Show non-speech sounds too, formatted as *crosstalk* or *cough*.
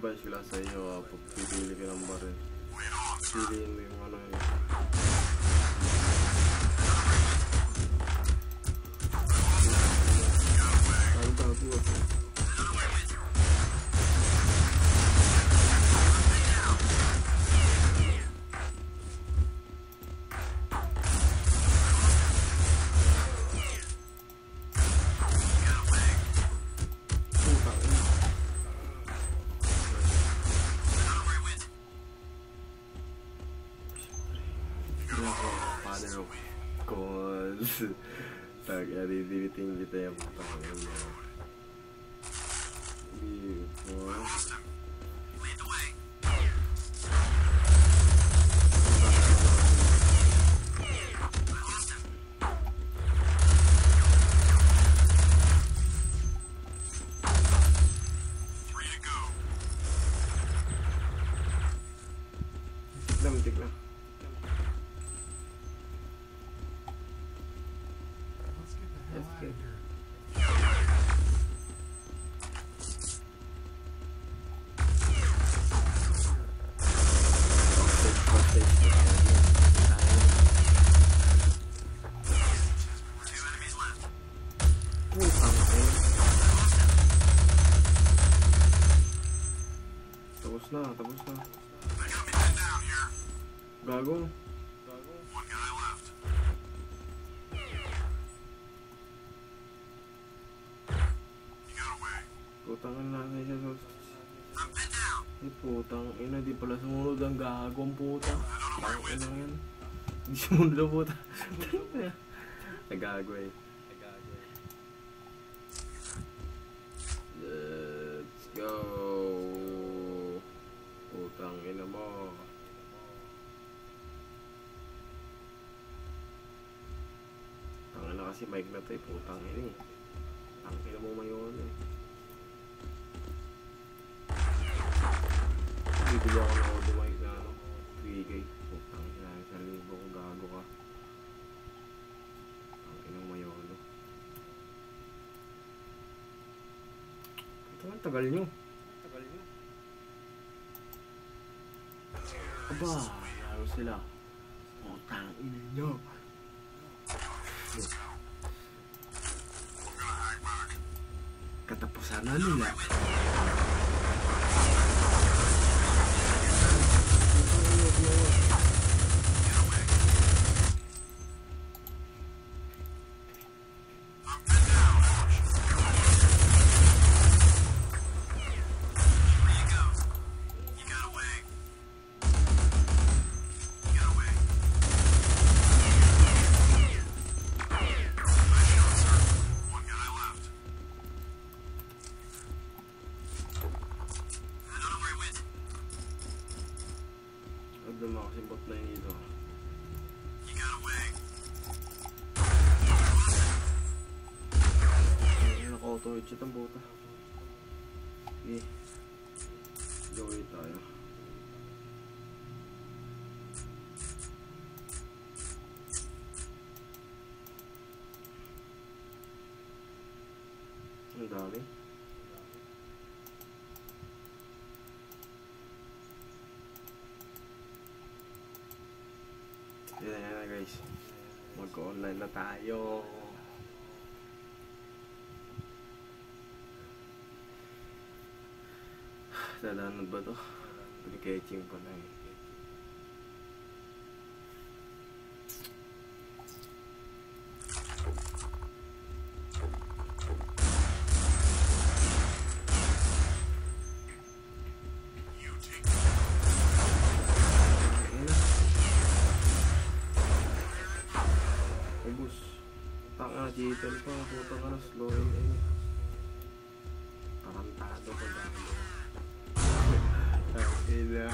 bye sila sa iyo, pipili ka ng barin. Pipili mo na yun. bro. Cause tak ada anything kita yang pertama. Beautiful. Let me take that. Putang ina. Tapos na, tapos na. Gago. Putang ina na siya sa... Ay putang ina, di pala sumunod ang gago ang puta. Ang ina yan. Di sumunod ang puta. *laughs* Nagago eh. Let's go. Putang ina mo. Ang ina kasi mic na to eh. Putang ina eh. Ang ina mo mayon eh. Bibili ako ng audio mic na ano. 3K. Putang ina. Isang libo gago ka. Ang ina mo mayon no. Ito ang tagal nyo. Tagal nyo. Aba, laro sila. Putang ina nyo. Katapusan na nila. floor. Naman kasi bot na yun dito. Naka-auto headshot ang buta. Sige. Gawin tayo. Ang dami. Yan na guys. Mag-online na tayo. *sighs* Dadanod ba to? Pre-catching pa na eh. digital pa. Puta ka na slow and end. Parantado ka ba? *laughs* Ang ina.